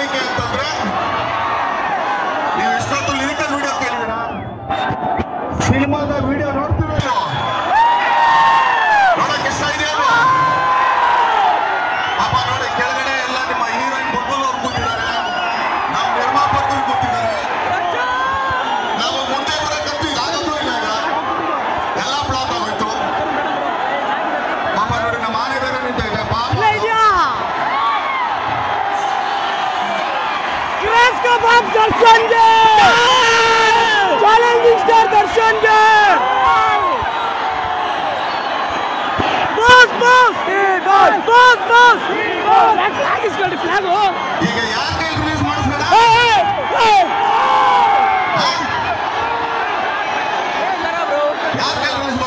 ಏನಕ್ಕೆ ಅಂತಂದ್ರೆ ನೀವು ಇಷ್ಟೊತ್ತು ಲಿರಿಕಲ್ ವಿಡಿಯೋ ಕೇಳಿದ್ರ ಸಿನಿಮಾದ ವಿಡಿಯೋ ನೋಡ್ತೀವಿ देश का दर्शन दे चैलेंजिंग स्टार दर्शन दे बस बस। बस बस। बस flag is going to flag हो